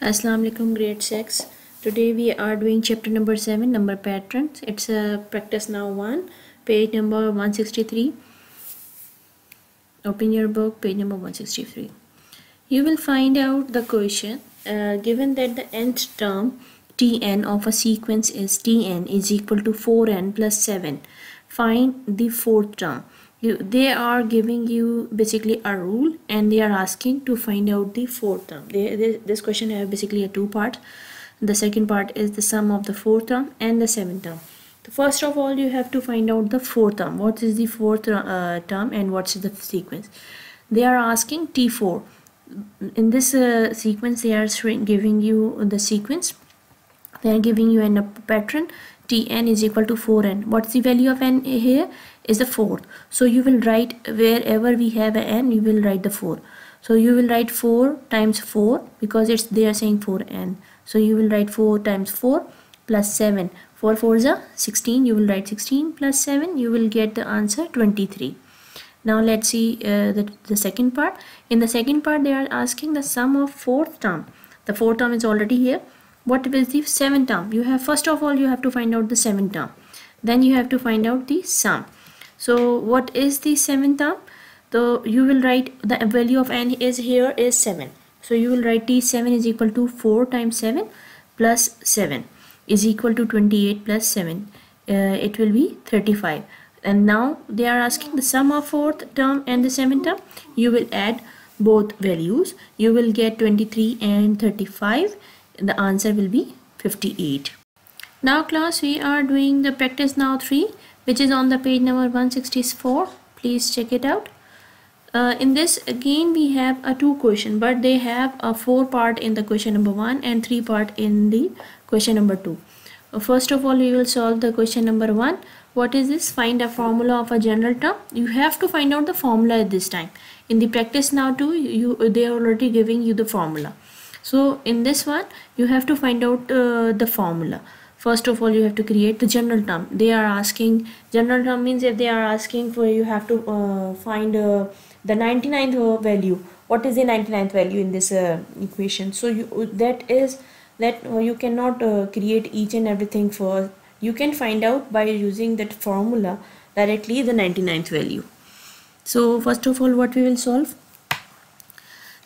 Assalamu alaikum grade 6 today we are doing chapter number 7 number patterns it's a practice now 1 page number 163 open your book page number 163 you will find out the question uh, given that the nth term tn of a sequence is tn is equal to 4n plus 7 find the fourth term you, they are giving you basically a rule and they are asking to find out the fourth term. They, they, this question have basically a two part the second part is the sum of the fourth term and the seventh term. So first of all you have to find out the fourth term. What is the fourth uh, term and what's the sequence? They are asking t4 in this uh, sequence they are giving you the sequence. They are giving you a pattern tn is equal to 4n what's the value of n here? Is the fourth. So you will write wherever we have an n you will write the 4 so you will write 4 times 4 because it's they are saying 4n so you will write 4 times 4 plus 7 4 4 is 16 you will write 16 plus 7 you will get the answer 23 now let's see uh, the, the second part. In the second part they are asking the sum of fourth term. The fourth term is already here what is the seventh term? You have first of all you have to find out the seventh term. Then you have to find out the sum. So what is the seventh term? So you will write the value of n is here is 7 so you will write t7 is equal to 4 times 7 plus 7 is equal to 28 plus 7 uh, it will be 35 and now they are asking the sum of fourth term and the seventh term. You will add both values. You will get 23 and 35 the answer will be 58 now class we are doing the practice now 3 which is on the page number 164 please check it out. Uh, in this again we have a two question but they have a four part in the question number one and three part in the question number two. Uh, first of all we will solve the question number one. What is this? Find a formula of a general term. You have to find out the formula at this time. In the practice now too you they are already giving you the formula so in this one you have to find out uh, the formula. First of all you have to create the general term. They are asking general term means if they are asking for you have to uh, find uh, the 99th value. What is the 99th value in this uh, equation? So you that is that uh, you cannot uh, create each and everything for you can find out by using that formula directly the 99th value. So first of all what we will solve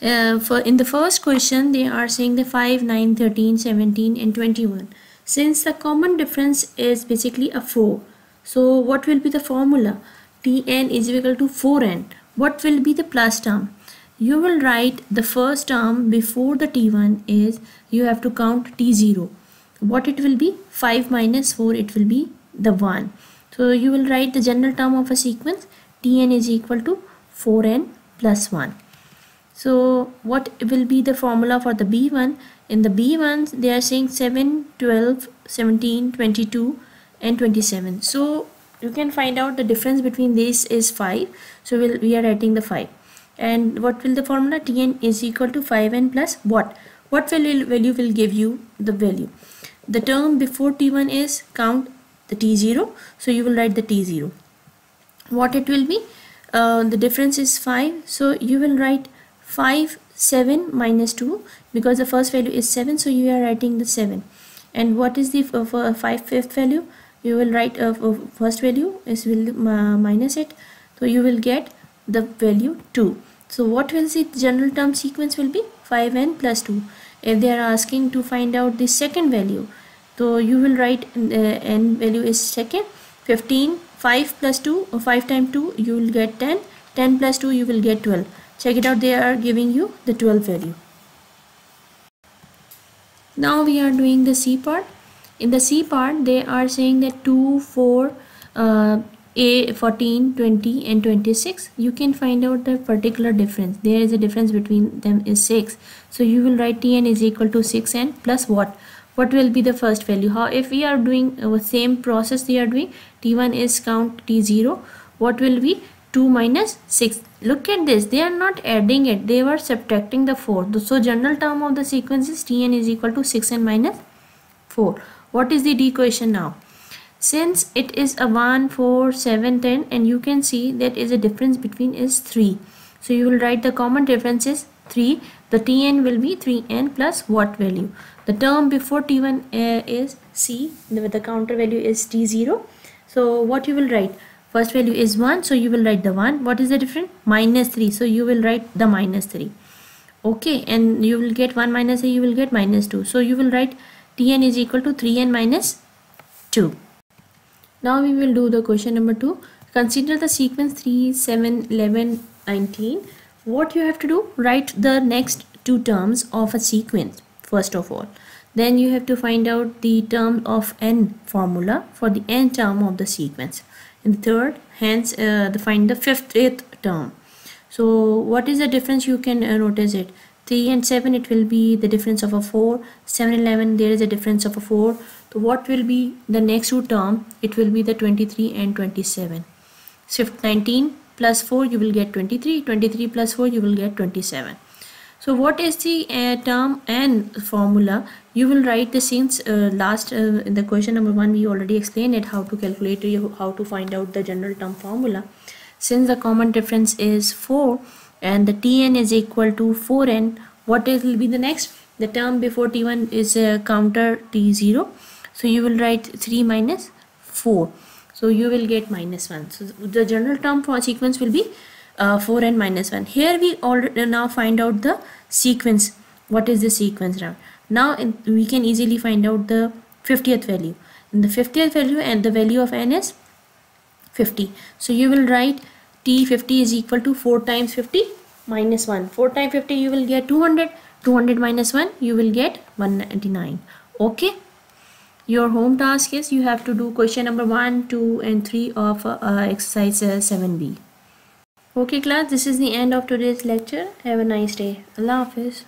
uh, for in the first question they are saying the 5 9 13 17 and 21 since the common difference is basically a 4 so what will be the formula? Tn is equal to 4n what will be the plus term? You will write the first term before the t1 is you have to count t0 what it will be? 5 minus 4 it will be the 1 so you will write the general term of a sequence. Tn is equal to 4n plus 1 so what will be the formula for the b1 in the b1s they are saying 7 12 17 22 and 27 so you can find out the difference between these is 5 so we'll, we are writing the 5 and what will the formula? Tn is equal to 5n plus what? What value, value will give you the value? The term before t1 is count the t0 so you will write the t0 what it will be? Uh, the difference is 5 so you will write 5 7 minus 2 because the first value is 7 so you are writing the 7 and what is the uh, 5 fifth value? You will write uh, first value is will uh, minus it so you will get the value 2 so what will the general term sequence will be? 5n plus 2 if they are asking to find out the second value so you will write uh, n value is second 15 5 plus 2 or 5 times 2 you will get 10 10 plus 2 you will get 12 check it out. They are giving you the 12 value. Now we are doing the c part. In the C part they are saying that 2 4 uh, a 14 20 and 26 you can find out the particular difference. There is a difference between them is 6 so you will write tn is equal to 6n plus what? What will be the first value? How if we are doing the uh, same process they are doing t1 is count t0 what will be 2 minus 6 look at this. They are not adding it. They were subtracting the 4 so general term of the sequence is tn is equal to 6n minus 4 what is the d equation now? Since it is a 1 4 7 10 and you can see that is a difference between is 3 so you will write the common difference is 3 the tn will be 3n plus what value? The term before t1 uh, is c. The, the counter value is t0 so what you will write first value is 1 so you will write the 1 what is the difference? Minus 3 so you will write the minus 3 okay and you will get 1 minus a you will get minus 2 so you will write tn is equal to 3n minus 2 now we will do the question number 2 consider the sequence 3 7 11 19 what you have to do? Write the next two terms of a sequence first of all. Then you have to find out the term of n formula for the n term of the sequence and the third hence uh, the find the fifth eighth term. So what is the difference? You can uh, notice it. 3 and 7 it will be the difference of a 4 7 11 there is a difference of a 4 so what will be the next two term? It will be the 23 and 27 so 19 plus 4 you will get 23 23 plus 4 you will get 27 so what is the uh, term n formula? You will write the since uh, last uh, in the question number one we already explained it how to calculate how to find out the general term formula. Since the common difference is 4 and the tn is equal to 4n what will be the next? The term before t1 is counter t0 so you will write 3 minus 4 so you will get minus 1 so the general term for sequence will be uh, 4 and minus 1 here we already now find out the sequence. What is the sequence now now in, we can easily find out the 50th value. In the 50th value and the value of n is 50 so you will write t50 is equal to 4 times 50 minus 1 4 times 50 you will get 200 200 minus 1 you will get 199 okay? Your home task is you have to do question number 1 2 and 3 of uh, exercise uh, 7b okay class this is the end of today's lecture. Have a nice day. Allah hafiz